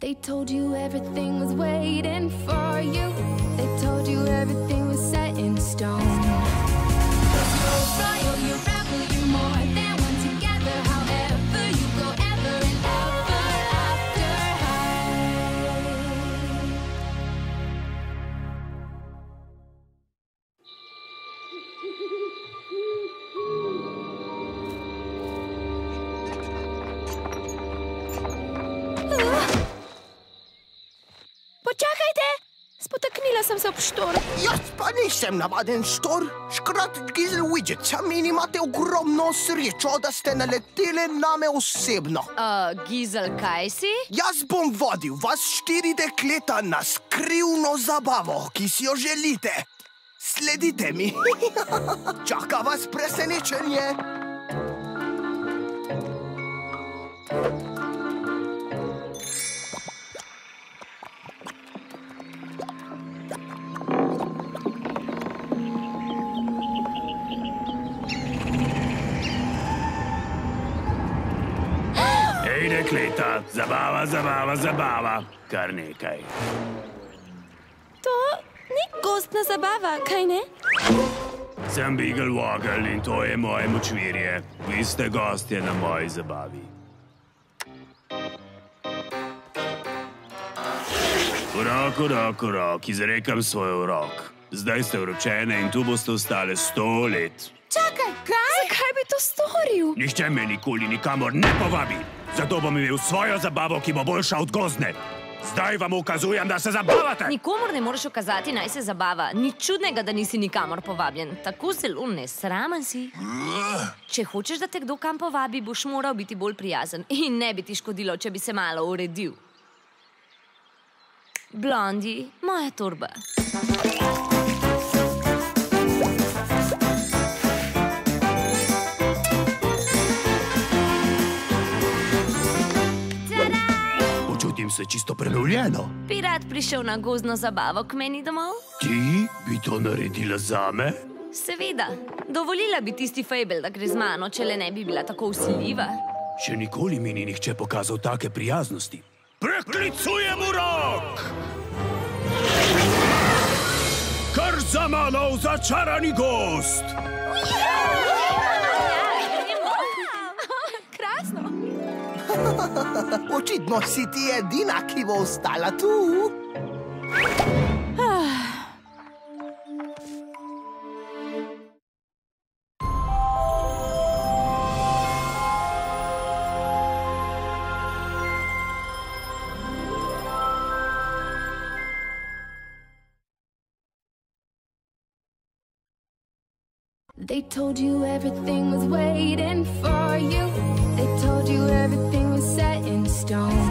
They told you everything was waiting for you. They told you everything was set in stone. Spotaknila sem se ob štor. Jaz pa nisem navaden štor, škrat gizel widget, sami imate ogromno srečo, da ste naleteli name osebno. Uh, Gizel, kaj si? Jaz bom vodil vas štiri dekleta na skrivno zabavo, ki si jo želite. Sledite mi. Čaka vas presenečenje. Hej, dekleta, zabava, zabava, zabava, kar nekaj. To ni gostna zabava, kaj ne? Sem Beagle Woggle in to je moje močvirje. Vi ste gostje na moji zabavi. Urok, urok, urok, izrekam svoj urok. Zdaj ste vročene in tu boste ostale sto let. Čakaj, kaj? Bi to storil? Nihče me nikoli nikamor ne povabi. Zato bom imel svojo zabavo, ki bo boljša od gozne. Zdaj vam ukazujem, da se zabavate. Nikomor ne moreš ukazati, naj se zabava. Ni čudnega, da nisi nikamor povabljen. Tako zelo nesramen si. Če hočeš, da te kdo kam povabi, boš moral biti bolj prijazen in ne bi ti škodilo, če bi se malo uredil. Blondi, moja torba. Se čisto prenovljeno. Bi rad prišel na gozdno zabavo k meni domov? Ti bi to naredila zame? Seveda, dovolila bi tisti Fabel, da gre z mano, če le ne bi bila tako usiljiva. Še nikoli mi ni nihče pokazal take prijaznosti. Preklicujem urok! Kar za mano v začarani gost! Krasno. Očitno si ti edina, ki bo ostala tu. They told you everything was waiting for you. They stone.